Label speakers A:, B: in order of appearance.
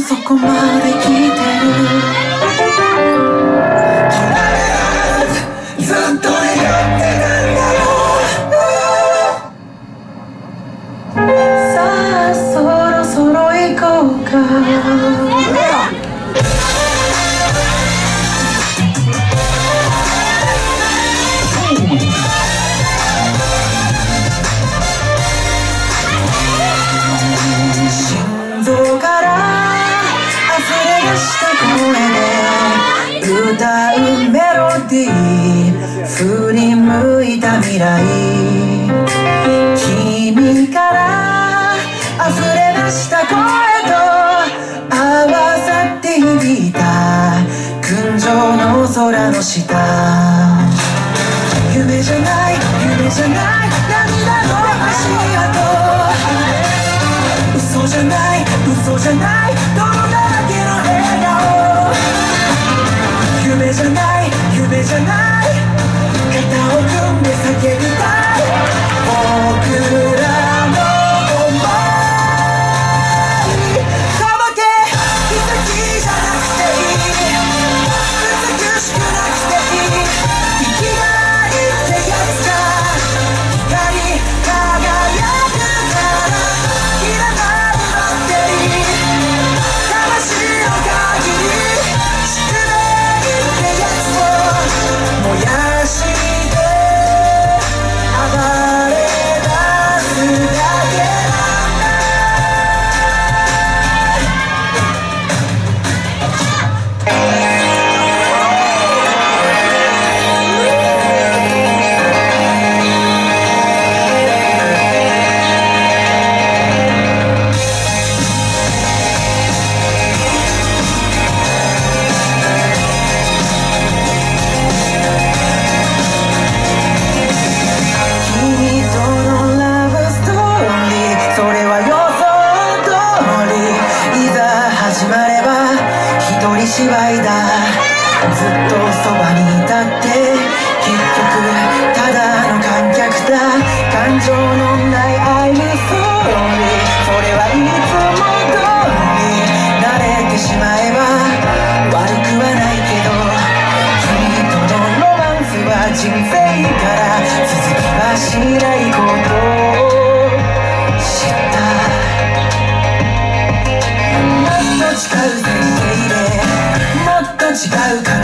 A: もそこまで来てる。ずっとやってたんだよさあそろそろ行こうか歌うメロディー振り向いた未来。君から溢れ出した声と合わさって響いた群青の空の下。夢じゃない夢じゃない涙の足跡。嘘じゃない嘘じゃない紙芝居だ。ずっとそばにいたって結局ただの観客だ。感情のない I'm sorry それはいい違うから。